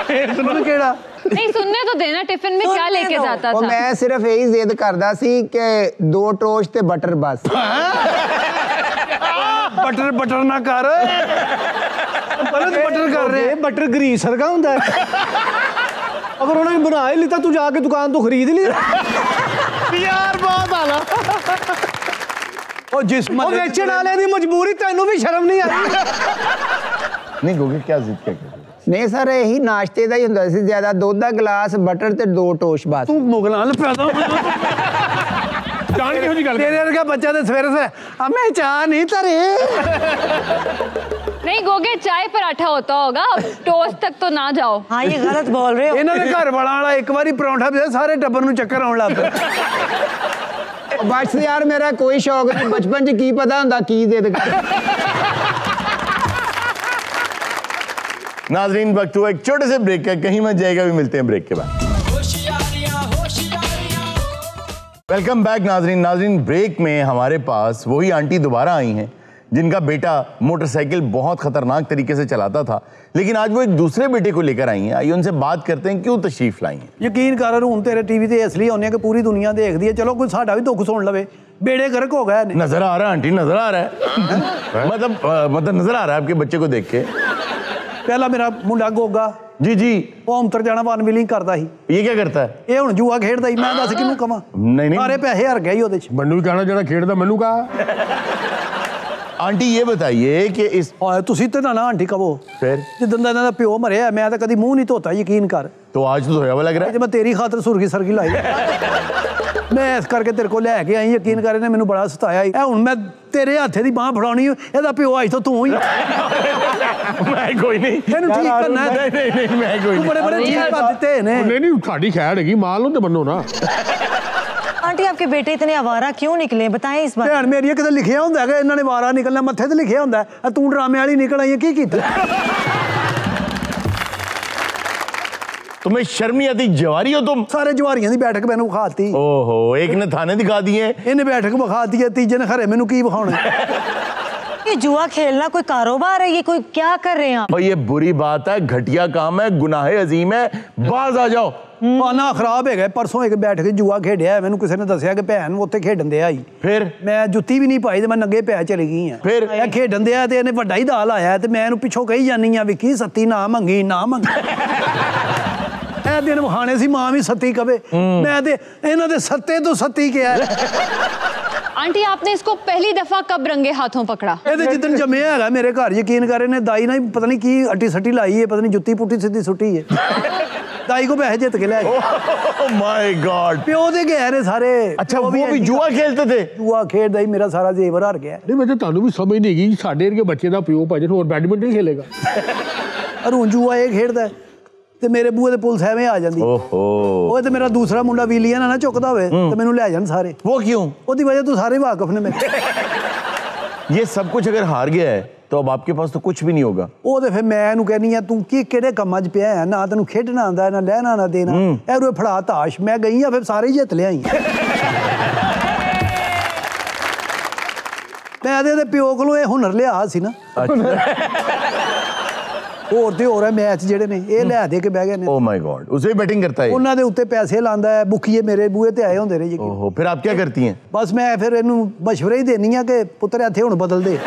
ਕਿਹੜਾ ਨਹੀਂ ਸੁਣਨੇ ਤਾਂ ਦੇਣਾ ਟਿਫਨ ਵਿੱਚ ਕੀ ਲੈ ਕੇ ਜਾਤਾ ਸੀ ਮੈਂ ਸਿਰਫ ਇਹੀ ਜ਼ਿੱਦ ਕਰਦਾ ਸੀ ਕਿ ਦੋ ਟੋਸ਼ ਤੇ ਬਟਰ ਬਸ ਬਟਰ ਬਟਰ ਨਾ ਕਰ ਪਲਟ ਬਟਰ ਕਰ ਰਹੇ ਬਟਰ ਗਰੀਸ ਵਰਗਾ ਹੁੰਦਾ ਅਗਰ ਉਹਨਾਂ ਨੇ ਬਣਾ ਹੀ ਲਿੱਤਾ ਤੂੰ ਜਾ ਕੇ ਦੁਕਾਨ ਤੋਂ ਖਰੀਦ ਲਈ ਯਾਰ ਬਹੁਤ ਹਾਲਾ ਉਹ ਜਿਸਮ ਉਹ ਵੇਚਣ ਵਾਲੇ ਦੀ ਮਜਬੂਰੀ ਤੈਨੂੰ ਵੀ ਸ਼ਰਮ ਨਹੀਂ ਆਈ ਨਹੀਂ ਗੋਗੀ ਕੀ ਜ਼ਿੱਦ ਕਿਆ ਕਰ ਨਹੀਂ ਸਰ ਇਹੀ ਨਾਸ਼ਤੇ ਦਾ ਹੀ ਹੁੰਦਾ ਸੀ ਜ਼ਿਆਦਾ ਦੁੱਧ ਦਾ ਗਲਾਸ ਬਟਰ ਤੇ ਦੋ ਟੋਸ਼ ਬਸ ਤੂੰ ਮੁਗਲਾਂ ਨਾਲ ਪੈਦਾ ਜਾਣ ਕਿਹੋ ਜੀ ਗੱਲ ਤੇਰੇ ਵਰਗਾ ਬੱਚਾ ਤੇ ਸਵੇਰੇ ਸਵੇਰੇ ਅਮੇ ਚਾਹ ਨਹੀਂ ਧਰੇ नहीं गोगे चाय पराठा होता होगा अब टोस्ट तक तो ना जाओ हाँ ये गलत बोल रहे हो ਇਹਨਾਂ ਦੇ ਘਰ ਵਾਲਾ ਵਾਲਾ ਇੱਕ ਵਾਰੀ ਪਰੌਂਠਾ ਪਿਆ ਸਾਰੇ ਟੱਬਰ ਨੂੰ ਚੱਕਰ ਆਉਣ ਲੱਗ ਪਿਆ ਬਸ ਯਾਰ ਮੇਰਾ ਕੋਈ ਸ਼ੌਕ ਨਹੀਂ ਬਚਪਨ 'ਚ ਕੀ नाजरीन वक्त हुआ एक छोटे से ब्रेक का। कहीं मत जाएगा भी मिलते हैं ब्रेक के बाद। वेलकम बैक नाजरीन। नाजरीन ब्रेक में हमारे पास वही आंटी दोबारा आई हैं जिनका बेटा मोटरसाइकिल बहुत ख़तरनाक तरीके से चलाता था लेकिन आज वो एक दूसरे बेटे को लेकर आई हैं। आइए उनसे बात करते हैं क्यों तशरीफ़ लाई हैं? यकीन कर रहा हूँ तेरे टीवी से इसलिए होने के पूरी दुनिया देखती है। चलो कुछ साढ़ा भी दुख सुन लवे। बेड़े गर्क हो गया नज़र आ रहा है आंटी नज़र आ रहा है। <laughs> मतलब मतलब नज़र आ रहा है आपके बच्चे को देख के। पहला मेरा मुंडा गोगा जी जी ओम तर जाना वन मिलिंग करता ही ये क्या करता है ये हुन जुआ खेलता ही मैं दस किनु कमा नहीं नहीं अरे पैसे हर गए ही ओदे च मन्नू जाना जेड़ा खेलदा मन्नू का आंटी ये बताइए कि इस ओए तुसी ते ना ना आंटी कहो फिर जदन दा दा पियो मरया मैं ता कदी मुँह नहीं धोता यकीन कर तो आज तो होया वाला ਮੈਂ ਇਸ ਕਰਕੇ ਤੇਰੇ ਕੋਲ ਲੈ ਕੇ ਆਈ ਯਕੀਨ ਕਰੇ ਇਹਨੇ ਮੈਨੂੰ ਬੜਾ ਸਤਾਇਆ ਇਹ ਹੁਣ ਮੈਂ ਤੇਰੇ ਹੱਥੇ ਦੀ ਬਾਹ ਫੜਾਉਣੀ ਇਹਦਾ ਪਿਓ ਅੱਜ ਤੋਂ ਤੂੰ ਹੀ ਮੈਂ ਕੋਈ ਨਹੀਂ। ਇਹਨੂੰ ਠੀਕ ਕਰਨਾ ਨਹੀਂ ਨਹੀਂ ਨਹੀਂ ਮੈਂ ਕੋਈ ਨਹੀਂ। ਬੜੇ ਬੜੇ ਠੀਕ ਕਰ ਦਿੱਤੇ ਨੇ ਨਹੀਂ ਨਹੀਂ ਤੁਹਾਡੀ ਖੈੜ ਹੈਗੀ ਮਾਲ ਨੂੰ ਤੇ ਬੰਨੋ ਨਾ। ਆਂਟੀ ਆਪਕੇ ਬੇਟੇ ਇਤਨੇ ਆਵਾਰਾ ਕਿਉਂ ਨਿਕਲੇ ਬਤਾਏ ਇਸ ਬਾਰੇ। ਭੈਣ ਮੇਰੀ ਕਿਤੇ ਲਿਖਿਆ ਹੁੰਦਾ ਹੈਗਾ ਇਹਨਾਂ ਨੇ ਆਵਾਰਾ ਨਿਕਲਣਾ ਮੱਥੇ ਤੇ ਲਿਖਿਆ ਹੁੰਦਾ ਤੂੰ ਡਰਾਮੇ ਵਾਲੀ ਨਿਕਲ ਆਈ ਕੀ ਕੀਤਾ? तुम्हें शर्म नहीं आती जवारी हो तुम ਸਾਰੇ ਜਵਾਰੀਆਂ ਦੀ ਬੈਠਕ ਮੈਨੂੰ ਵਿਖਾਤੀ ओहो एक ने थाने दिखा दिए ਇਹਨੇ ਬੈਠਕ ਵਿਖਾਤੀ ਹੈ ਤੀਜੇ ਨੇ ਖਰੇ ਮੈਨੂੰ ਕੀ ਵਿਖਾਉਣਾ ये जुआ खेलना कोई कारोबार है ये कोई क्या कर रहे हैं आप भाई ये बुरी बात है घटिया काम है गुनाह अजीम है बाज आ जाओ ਪਾਨਾ ਖਰਾਬ ਹੈਗਾ ਪਰਸੋਂ ਇੱਕ ਬੈਠ ਕੇ ਜੂਆ ਖੇਡਿਆ ਮੈਨੂੰ ਕਿਸੇ ਨੇ ਦੱਸਿਆ ਕਿ ਭੈਣ ਉੱਥੇ ਖੇਡਣ ਦੇ ਆਈ फिर ਮੈਂ ਜੁੱਤੀ ਵੀ ਨਹੀਂ ਪਾਈ ਤੇ ਮੈਂ ਨੰਗੇ ਪੈ ਚਲੀ ਗਈ ਆ ਫਿਰ? ਇਹ ਖੇਡਣ ਦੇ ਆ ਤੇ ਇਹਨੇ ਵੱਡਾ ਹੀ ਦਾਲ ਆਇਆ ਤੇ ਮੈਂ ਇਹਨੂੰ ਪਿੱਛੋਂ ਕਹੀ ਜਾਨੀ ਆ ਵਿੱਕੀ ਸੱਤੀ ਨਾ ਮੰਗੀ ਨਾ ਮੰਗੀ ਇਹ ਦਿਨ ਵਹਾਣੇ ਸੀ ਮਾਂ ਵੀ ਸੱਤੀ ਕਵੇ ਮੈਂ ਤੇ ਇਹਨਾਂ ਦੇ ਸੱਤੇ ਤੋਂ ਸੱਤੀ ਕਿਹਾ आंटी आपने इसको पहली दफा कब रंगे हाथों पकड़ा ਇਹਦੇ ਜਿੱਦਣ ਜੰਮਿਆ ਹੈਗਾ ਮੇਰੇ ਘਰ ਯਕੀਨ ਕਰ ਇਹਨੇ ਦਾਈ ਨਾਲ ਹੀ ਪਤਾ ਨਹੀਂ ਕੀ ਅੱਟੀ ਸੱਟੀ ਲਾਈ ਹੈ ਪਤਾ ਨਹੀਂ ਜੁੱਤੀ ਪੁੱਟੀ ਸਿੱਧੀ ਸੁੱਟੀ ਹੈ ਦਾਈ ਕੋ ਪੈਸੇ ਜਿੱਤ ਕੇ ਲੈ ਆਈ माय गॉड ਪਿਓ ਦੇ ਗਏ ਨੇ ਸਾਰੇ अच्छा ਪਿਓ वो भी ਐਂ जुआ खेलते थे ਜੂਆ ਖੇਡਦਾ ਹੀ ਮੇਰਾ ਸਾਰਾ ਜੇਵਰ ਹਾਰ ਗਿਆ ਨਹੀਂ ਮੈਂ ਤਾਂ ਤੁਹਾਨੂੰ ਵੀ ਸਮਝ ਨਹੀਂ ਗਈ ਸਾਡੇ ਵਰਗੇ ਬੱਚੇ ਦਾ ਪਿਓ ਭਾਜਨ ਹੋਰ ਬੈਡਮਿੰਟਨ ਖੇਲੇਗਾ ਅਰੁਣ ਜੂਆ ਇਹ ਖੇਡਦਾ ਹੈ, ਤੇ ਮੇਰੇ ਬੂਏ ਦੇ ਪੁਲਿਸ ਐਵੇਂ ਆ ਜਾਂਦੀ ओहो ਉਹ ਤੇ ਮੇਰਾ ਦੂਸਰਾ ਮੁੰਡਾ ਵੀਲੀਅਨ ਆ ਨਾ ਚੁੱਕਦਾ ਹੋਵੇ ਤੇ ਮੈਨੂੰ ਲੈ ਜਾਣ ਸਾਰੇ वो क्यों ਉਹਦੀ ਵਜ੍ਹਾ ਤੋਂ ਸਾਰੇ ਵਾਕਫ ਨੇ ਮੇਰੇ ये सब कुछ अगर हार गया है तो अब आपके पास तो कुछ भी नहीं होगा ਉਹ ਤੇ ਫਿਰ ਮੈਂ ਇਹਨੂੰ ਕਹਿੰਨੀ ਆ ਤੂੰ ਕੀ ਕਿਹੜੇ ਕੰਮਾਂ 'ਚ ਪਿਆ ਹੈ ਨਾ ਤੈਨੂੰ ਖੇਡਣਾ ਆਉਂਦਾ ਨਾ ਲੈਣਾ ਨਾ ਦੇਣਾ ਇਹ ਰੋਏ ਫੜਾ ਤਾਸ਼ ਮੈਂ ਗਈ ਆ ਫਿਰ ਸਾਰੇ ਹੀ ਜਿੱਤ ਲਿਆਈ ਮੈਂ ਇਹਦੇ ਦੇ ਪਿਓ ਕੋਲੋਂ ਇਹ ਹੁਨਰ ਲਿਆ ਸੀ ਨਾ ਹੋਰ ਤੇ ਹੋਰ ਹੈ ਮੈਚ ਜਿਹੜੇ ਨੇ ਇਹ ਲੈ ਦੇ ਕੇ ਬਹਿ ਗਏ ਨੇ ओ माय गॉड उसे भी बैटिंग करता है ये? ਉਹਨਾਂ ਦੇ ਉੱਤੇ ਪੈਸੇ ਲਾਂਦਾ ਹੈ ਬੁਖੀਏ ਮੇਰੇ ਬੂਏ ਤੇ ਆਏ ਹੁੰਦੇ ਨੇ ਜੀ ओहो फिर आप क्या करती हैं ਬਸ ਮੈਂ ਫਿਰ ਇਹਨੂੰ ਮਸ਼ਵਰੇ ਹੀ ਦੇਣੀ ਆ ਕਿ ਪੁੱਤਰ ਇੱਥੇ ਹੁਣ ਬਦਲ ਦੇ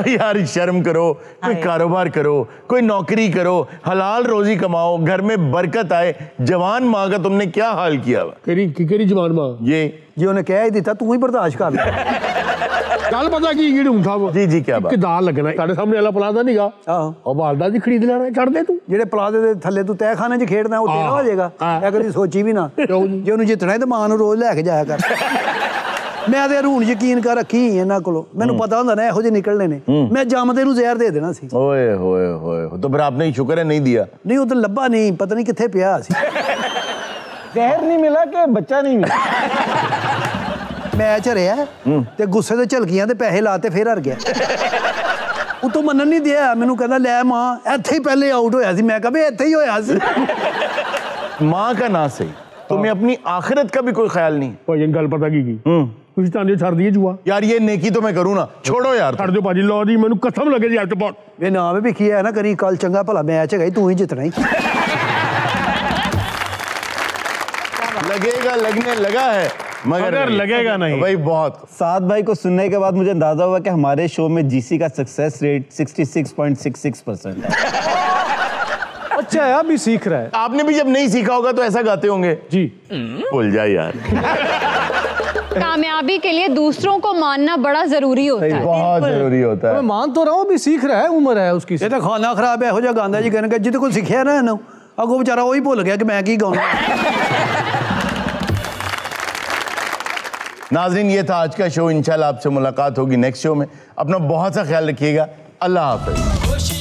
अरे यार शर्म करो कोई कारोबार करो कोई नौकरी करो हलाल रोजी कमाओ घर में बरकत आए जवान माँ का तुमने क्या हाल किया हुआ ਕਿਹੜੀ ਕਿ- ਕਿਹੜੀ ਜਵਾਨ ਮਾਂ ये ਜੇ ਉਹਨੇ ਕਹਿ ਹੀ ਦਿੱਤਾ ਤੂੰ ਹੀ ਬਰਦਾਸ਼ਤ ਕਰ ਲੈ ਕੱਲ ਪਤਾ ਕੀ ਜਿਹੜੇ ਹੁੰਦਾ ਵਾ ਜੀ ਜੀ ਕੀ ਬਾਤ ਕਿਦਾਰ ਲੱਗਣਾ ਸਾਡੇ ਸਾਹਮਣੇ ਵਾਲਾ ਪਲਾਜ਼ਾ ਨਹੀਂਗਾ ਆਹੋ ਉਹ ਬਾਲਦਾ ਜੀ ਖਰੀਦ ਲੈਣਾ ਛੱਡ ਦੇ ਤੂੰ ਜਿਹੜੇ ਪਲਾਜ਼ੇ ਦੇ ਥੱਲੇ ਤੂੰ ਤੈ 'ਚ ਖੇਡਦਾ ਉਹ ਤੇਰਾ ਹੋ ਜਾਏਗਾ ਇਹ ਕਦੀ ਸੋਚੀ ਵੀ ਨਾ ਜੇ ਉਹਨੂੰ ਜਿੱਤਣਾ ਤਾਂ ਮਾਂ ਨੂੰ ਰੋਜ਼ ਲੈ ਕੇ ਜਾਇਆ ਕਰ ਮੈਂ ਤੇ ਰੂਣ ਯਕੀਨ ਕਰ ਰੱਖੀ ਇਹਨਾਂ ਕੋਲੋਂ ਮੈਨੂੰ ਪਤਾ ਹੁੰਦਾ ਨਾ ਇਹੋ ਜਿਹੇ ਨਿਕਲਣੇ ਨੇ ਮੈਂ ਜੰਮ ਜੰਮਦੇ ਨੂੰ ਜ਼ਹਿਰ ਦੇ ਦੇਣਾ ਸੀ ਓਏ ਹੋਏ ਹੋਏ ਤਾਂ ਫਿਰ ਆਪਨੇ ਸ਼ੁਕਰ ਹੈ ਨਹੀਂ ਦਿਆ ਨਹੀਂ ਉਹ ਤਾਂ ਲੱਭਾ ਨਹੀਂ ਪਤਾ ਨਹੀਂ ਕਿੱਥੇ ਪਿਆ ਸੀ ਜ਼ਹਿਰ ਨਹੀਂ ਮਿਲਾ ਕਿ ਬੱਚਾ ਨਹੀਂ ਮਿਲਾ ਮੈਚ ਹਰਿਆ ਤੇ ਗੁੱਸੇ ਦੇ ਝਲਕੀਆਂ ਤੇ ਪੈਸੇ ਲਾਤੇ ਫੇਰ ਹਰ ਗਿਆ ਉਤੋਂ ਮੰਨਣ ਨਹੀਂ ਦਿਆ ਮੈਨੂੰ ਕਹਿੰਦਾ ਲੈ ਮਾਂ ਇੱਥੇ ਹੀ ਪਹਿਲੇ ਆਊਟ ਹੋਇਆ ਸੀ ਮੈਂ ਕਿਹਾ ਵੀ ਇੱਥੇ ਹੀ ਹੋਇਆ ਸੀ माँ का ना सही तुम्हें अपनी आखिरत का भी कोई ख्याल नहीं ਭਾਜੀ ਗੱਲ ਪਤਾ ਕੀ ਕੀ ਤੁਸੀਂ ਤਾਂ ਜੇ ਛੱਡ ਦਈਏ ਜੂਆ यार ये नेकी तो मैं करूँ ना छोड़ो यार ਛੱਡ ਦਿਓ ਭਾਜੀ ਲਓ ਜੀ ਮੈਨੂੰ ਕਸਮ ਲੱਗੇ ਜੀ ਅੱਜ ਤੋਂ ਬਾਅਦ ਇਹ ਨਾ ਵੀ ਵਿਖੀ ਹੈ ਨਾ ਕਰੀ ਕੱਲ ਚੰਗਾ ਭਲਾ ਮੈਚ ਹੈਗਾ ਸੀ, ਤੂੰ ਹੀ ਜਿੱਤਣਾ ਹੀ लगेगा लगने लगा है मगर, लगेगा नहीं। भाई बहुत। साथ भाई को सुनने के बाद मुझे अंदाज़ा हुआ कि हमारे शो में जीसी का सक्सेस रेट 66.66 परसेंट है। <laughs> अच्छा यार भी सीख रहा है। आपने भी जब नहीं सीखा होगा तो ऐसा गाते होंगे। जी। भूल जाए यार। <laughs> कामयाबी के लिए दूसरों को मानना बड़ा ज़रूरी होता है। बहुत ज़रूरी होता है। मैं मान तो रहा हूँ अभी सीख रहा है उम्र है उसकी। ये तो खाना खराब है हो जाए गांधा जी कहने का जितने को सीखे ना ना अगो बेचारा वही भूल गया कि मैं की गाऊँगा <laughs> नाजरीन, ये था आज का शो। इंशाल्लाह आपसे मुलाकात होगी नेक्स्ट शो में। अपना बहुत सा ख्याल रखिएगा। अल्लाह होशियारियाँ